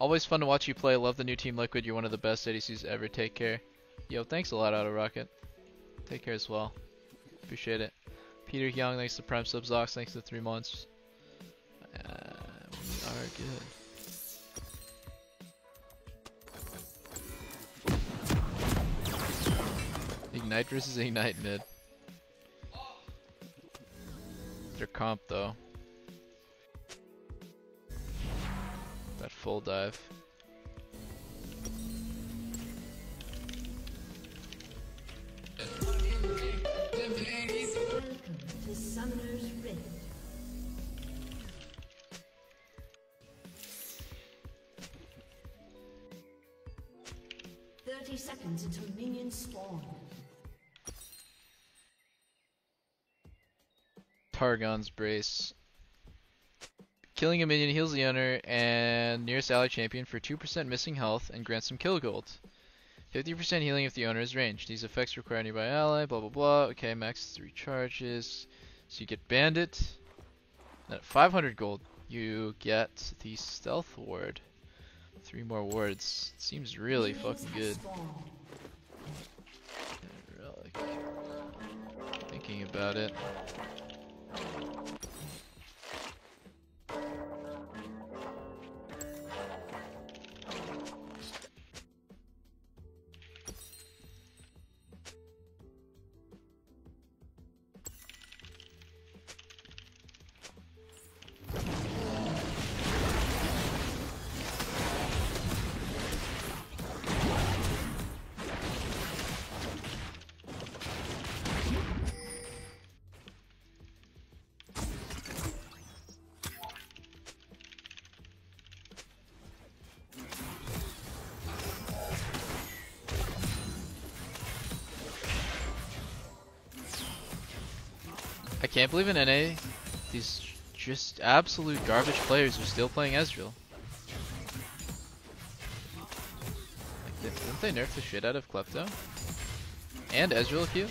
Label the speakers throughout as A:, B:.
A: Always fun to watch you play. Love the new Team Liquid. You're one of the best ADCs ever. Take care. Yo, thanks a lot, Auto Rocket. Take care as well. Appreciate it. Peter Young, thanks to Prime Subs Ox, thanks to three months. Uh, we are good. Ignite versus Ignite mid. Their comp though. That full dive.
B: to Summoner's Rift. Thirty seconds until minions spawn.
A: Targon's Brace. Killing a minion heals the owner and nearest ally champion for 2% missing health and grants some kill gold. 50% healing if the owner is ranged. These effects require nearby ally, blah blah blah. Okay, max 3 charges. So you get Bandit. And at 500 gold, you get the Stealth Ward. Three more wards. Seems really fucking good. Thinking about it. Can't believe in NA, these just absolute garbage players are still playing Ezreal. Like, did- didn't they nerf the shit out of Klepto? And Ezreal Q?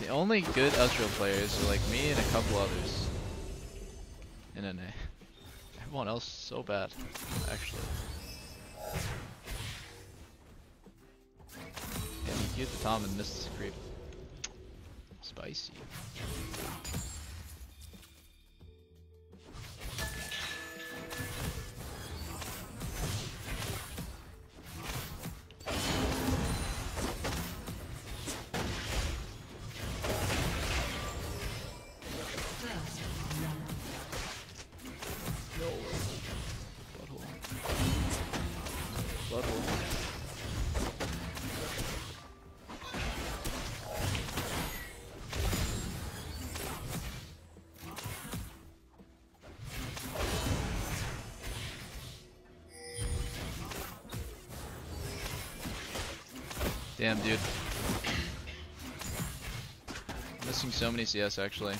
A: The only good Ezreal players are like me and a couple others in NA. Everyone else is so bad, actually. Queued the Tahm and missed the creep. Spicy. Damn, dude. Missing so many CS actually.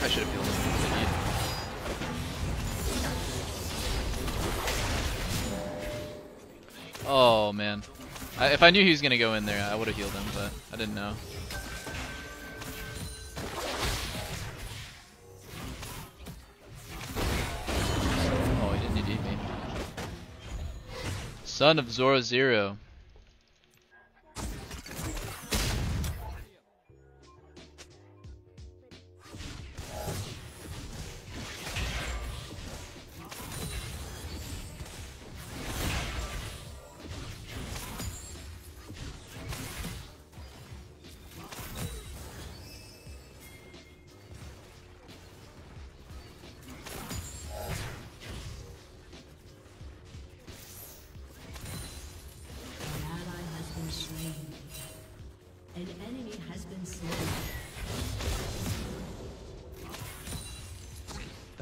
A: I should have healed him. Oh man. I, if I knew he was gonna go in there, I would have healed him, but I didn't know. Son of Zora Zero.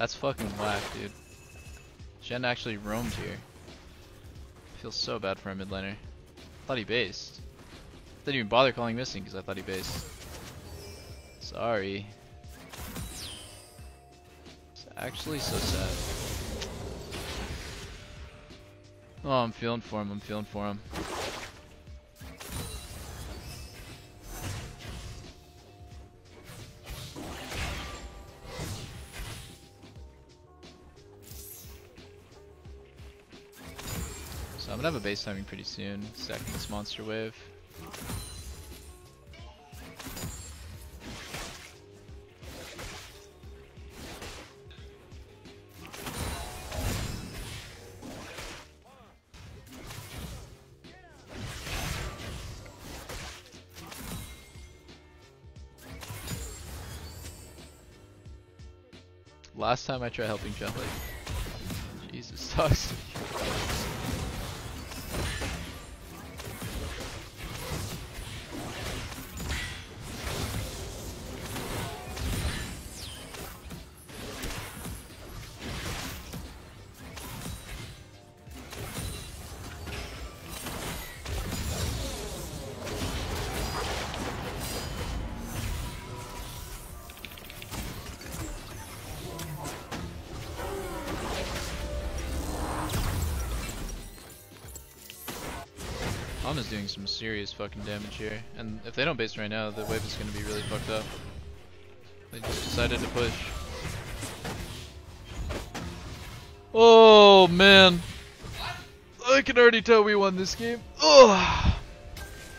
A: That's fucking whack, dude. Shen actually roamed here. Feels so bad for a mid laner. Thought he based. Didn't even bother calling missing because I thought he based. Sorry. It's actually so sad. Oh, I'm feeling for him. I'm feeling for him. I'm gonna have a base timing pretty soon, stacking this monster wave. Last time I tried helping Jelly. Jesus, toxic. Is doing some serious fucking damage here, and if they don't base right now, the wave is gonna be really fucked up. They just decided to push. Oh man, I can already tell we won this game. Oh,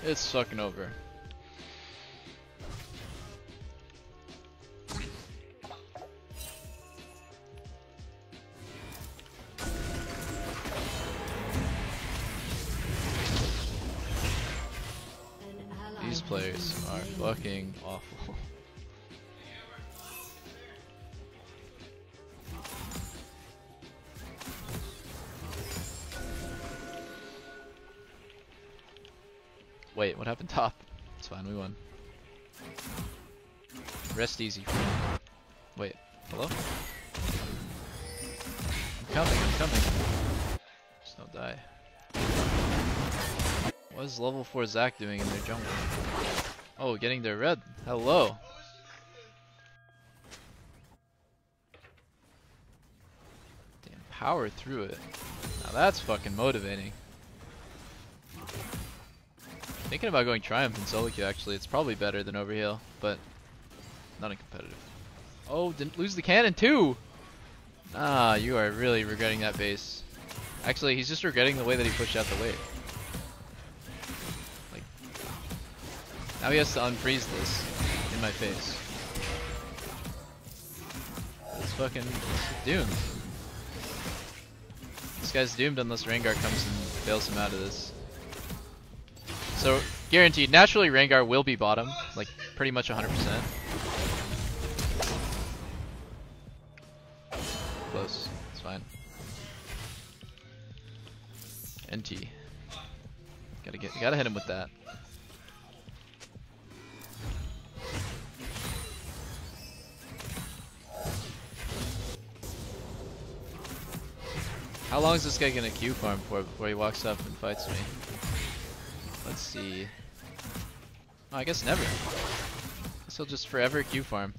A: it's fucking over. Fucking awful. Wait, what happened top? It's fine, we won. Rest easy. Wait, hello? I'm coming, I'm coming. Just don't die. What is level 4 Zac doing in their jungle? Oh, getting their red. Hello. Damn, power through it. Now that's fucking motivating. Thinking about going Triumph in solo queue actually, it's probably better than Overheal, but not in competitive. Oh, didn't lose the cannon too! Ah, you are really regretting that base. Actually, he's just regretting the way that he pushed out the wave. Now he has to unfreeze this in my face. It's fucking doomed. This guy's doomed unless Rengar comes and bails him out of this. So, guaranteed, naturally Rengar will be bottom, like pretty much 100%. Close, it's fine. NT. Gotta get, gotta hit him with that. How long is this guy gonna queue farm for before he walks up and fights me? Let's see. Oh, I guess never. Guess he'll just forever queue farm.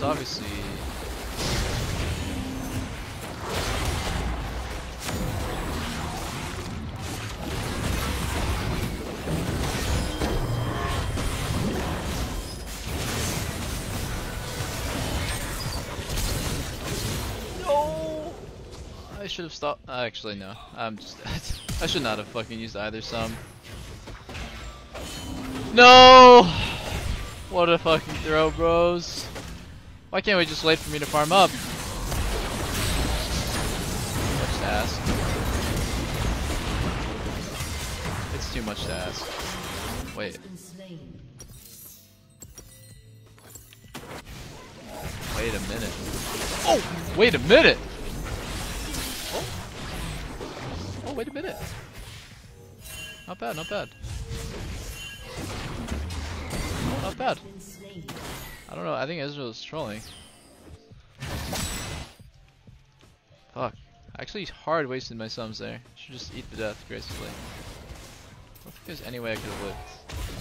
A: It's obviously. No! I should have stopped. uh, Actually, no. I'm just. I should not have fucking used either sum. No! What a fucking throw, bros. Why can't we just wait for me to farm up? Much to ask. It's too much to ask. Wait. Wait a minute. Oh! Wait a minute! Oh, oh wait a minute. Not bad, not bad. Oh,
B: not bad.
A: I don't know. I think Ezreal is trolling. Fuck. Actually, hard wasted my sums there. Should just eat the death gracefully. I don't think there's any way I could have lived.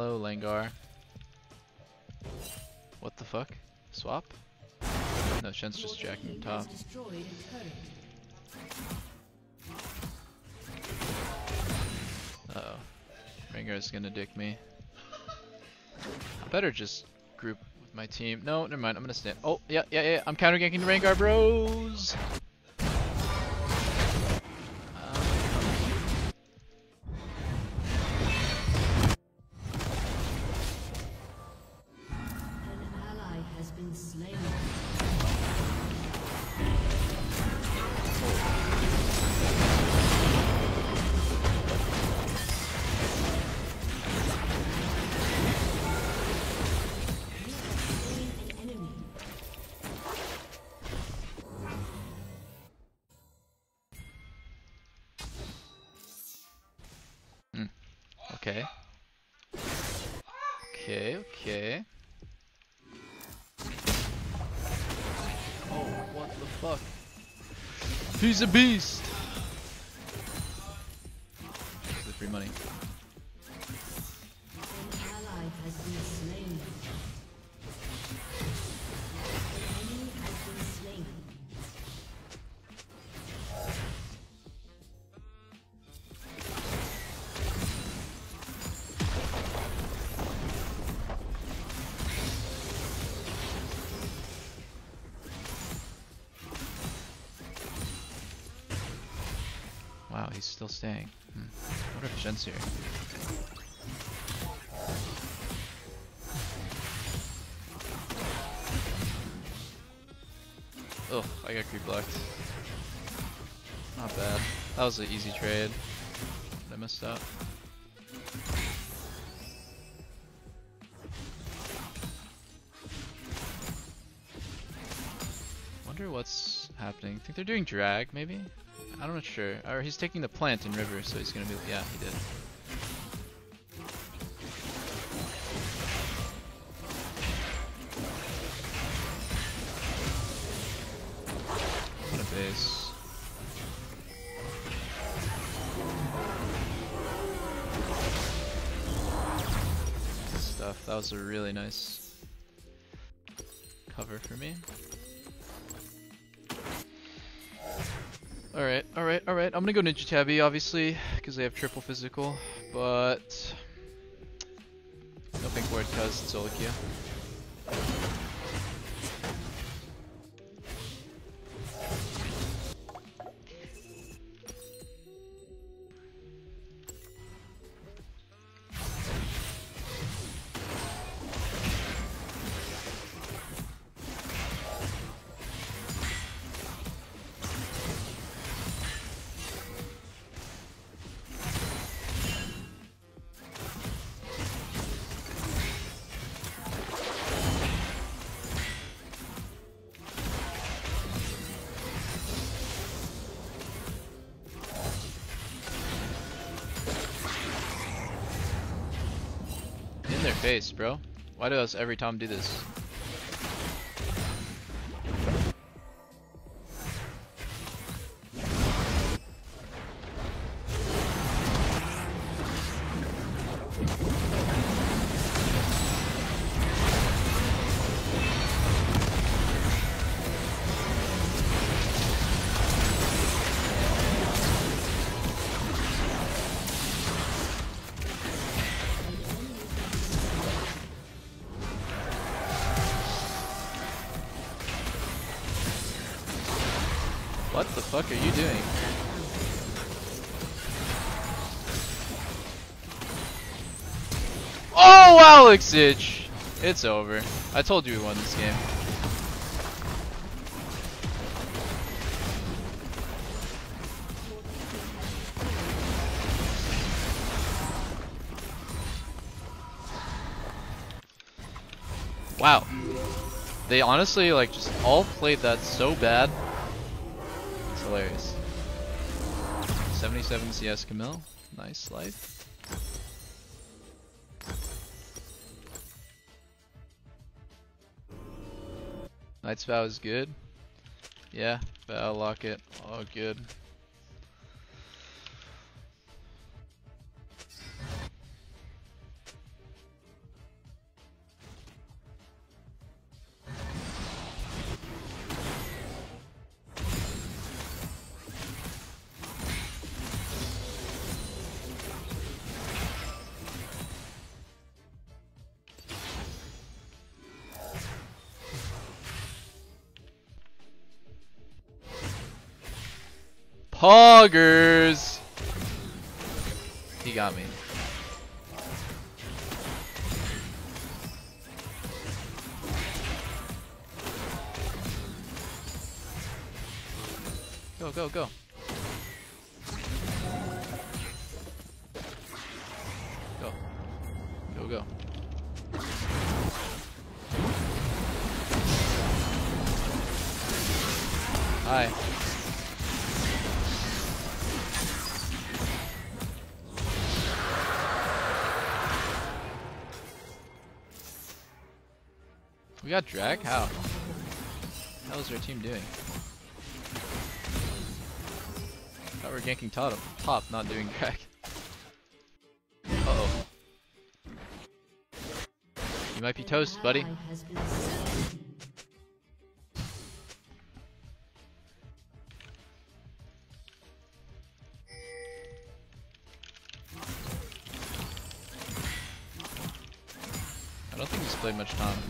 A: Hello, Langar. What the fuck? Swap? No, Shen's just jacking top.
B: has destroyed a.
A: Uh oh. Rengar's gonna dick me. I better just group with my team. No, never mind. I'm gonna stand. Oh, yeah, yeah, yeah. I'm counter ganking the Rengar, bros. He's a beast! He's still staying. Hmm. What if Shen's here? Oh, I got creep blocked. Not bad. That was an easy trade. I messed up. Wonder what's happening. think they're doing drag, maybe? I'm not sure. Or he's taking the plant in river, so he's gonna be. Yeah, he did. What a base. Stuff. That was a really nice cover for me. Alright, alright, alright. I'm gonna go Ninja Tabi, obviously, because they have triple physical, but... No pink ward, cuz it's solo face, bro. Why does every Tahm do this? Oh, Alex Itch! It's over. I told you we won this game. Wow. They honestly, like, just all played that so bad. It's hilarious. 77 CS Camille. Nice life. Knight's Vow is good. Yeah, Vow, lock it. All good. Poggers! He got me. Go, go, go. We got drag? How? How is our team doing? Thought we were ganking top, top, not doing drag. Uh oh. You might be toast, buddy. I don't think he's played much time.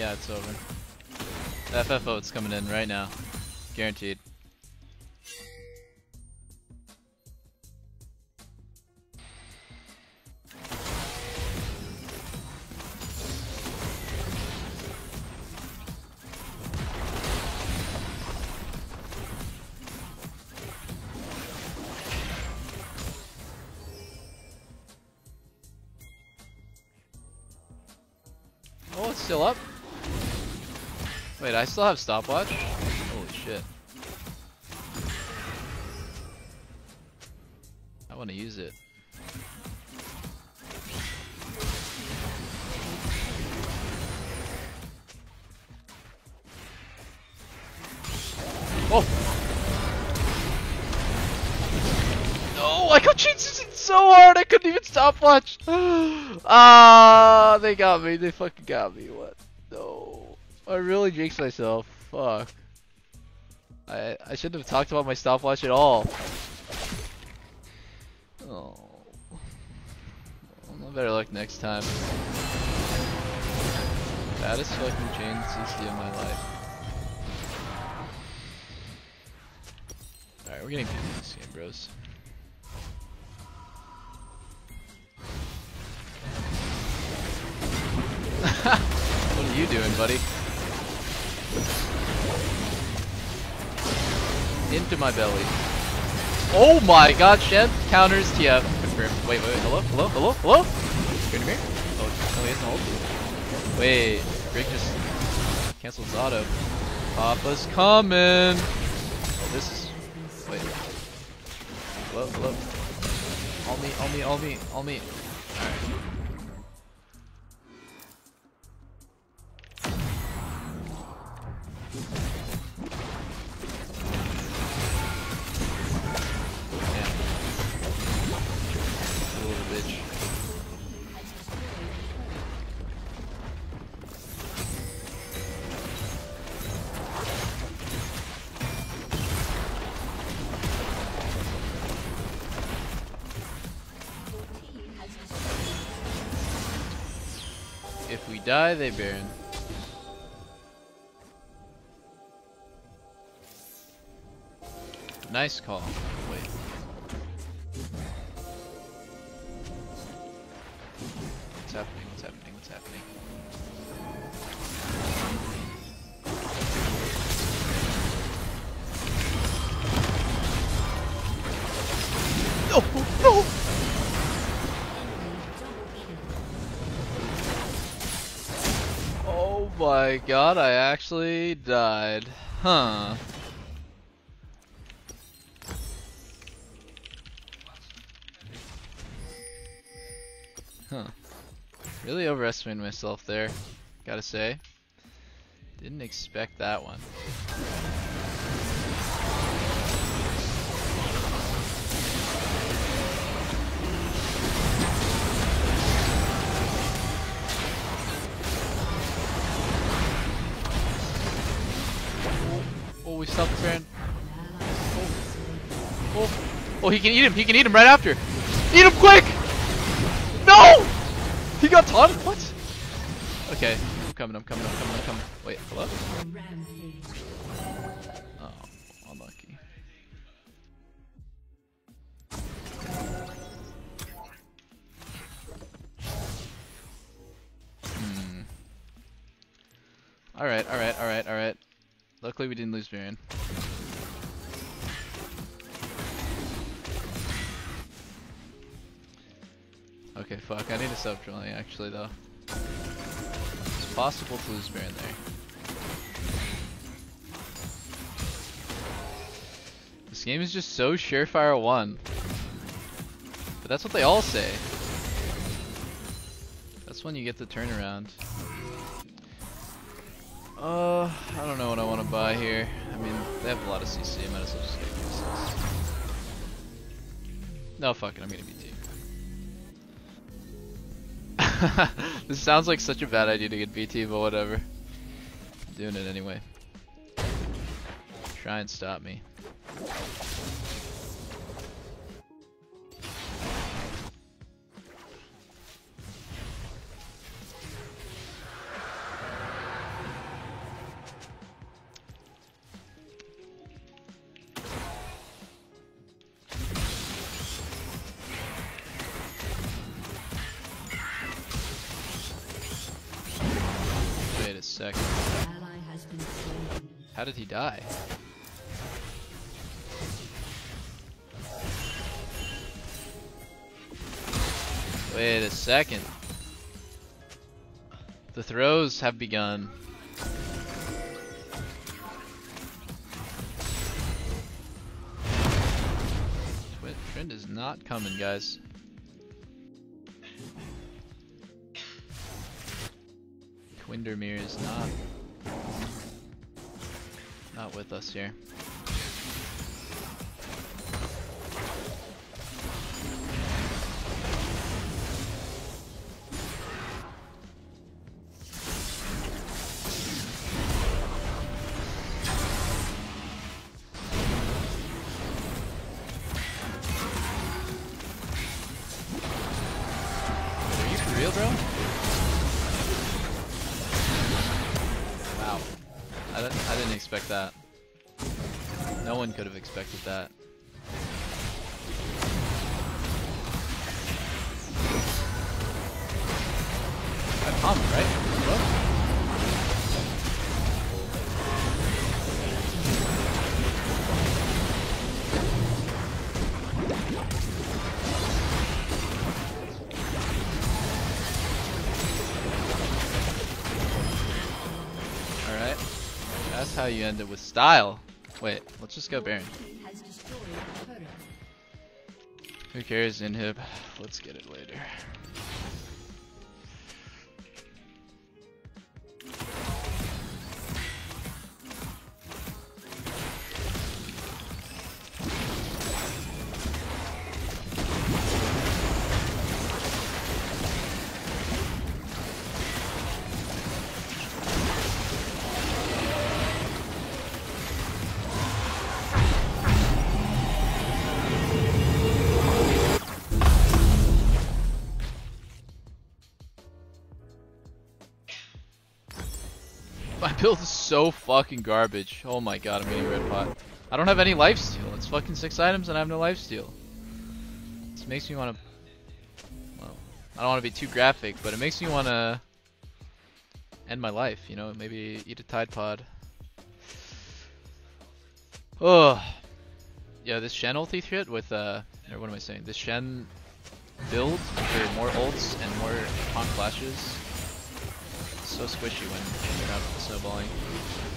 A: Yeah, it's over. The FFO it's coming in right now. Guaranteed. Oh, it's still up. Wait, I still have stopwatch? Holy shit. I want to use it. Oh! No, I got cheats so hard I couldn't even stopwatch. Ah, they got me. They fucking got me. I really jinxed myself. Fuck. I I shouldn't have talked about my stopwatch at all. Oh. Well, better luck next time. Baddest fucking chain CC of my life. Alright, we're getting beat in this game, bros. what are you doing, buddy? Into my belly. Oh my god, Shen counters TF. Confirmed. Wait, wait, wait, hello, hello, hello, hello? Good here? Oh, no, he has an ult. Wait, Greg just canceled auto. Papa's coming. Oh, this is. Wait. Hello, hello. All me, all me, all me, all me. If we die, they burn. Nice call. God, I actually died. Huh. Huh. Really overestimated myself there, gotta say. Didn't expect that one. We stopped the Baron. Oh, oh, he can eat him. He can eat him right after. Eat him quick! No! He got taunted. What? Okay, I'm coming. I'm coming. I'm coming. I'm coming. Wait, hello? Oh. Hmm. Alright, alright, alright, alright. Luckily we didn't lose Baron. Okay, fuck, I need to stop drilling actually though. It's possible to lose Baron there. This game is just so surefire one. But that's what they all say. That's when you get the turnaround. Uh, I don't know what I want to buy here. I mean, they have a lot of CC. I might as well just get V6. No, fuck it. I'm gonna BT. this sounds like such a bad idea to get BT, but whatever. I'm doing it anyway. Try and stop me. Die? Wait a second. The throws have begun. Trend is not coming, guys. Quindermere is not not with us here. expected that. I right? Whoa. Alright. That's how you end it with style. Wait, let's just go Baron. Who cares, Inhib? Let's get it later. My build is so fucking garbage. Oh my god, I'm getting red pot. I don't have any life steal. It's fucking six items and I have no life steal. This makes me want to. Well, I don't want to be too graphic, but it makes me want to end my life. You know, maybe eat a Tide Pod. Oh, yeah. This Shen ulti threat with uh, or what am I saying? This Shen build for more ults and more taunt flashes so squishy when, you're not snowballing.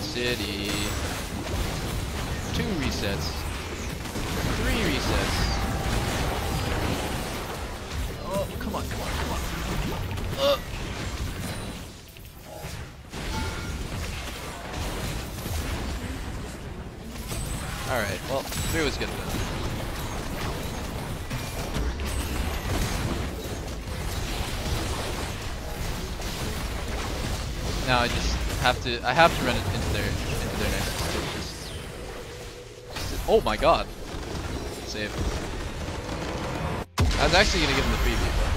A: City. Two resets. Three resets. Oh, come on, come on, come on. Uh. Alright, well, three was good enough. Now I just have to I have to run it oh my god. Save. I was actually gonna give him the preview,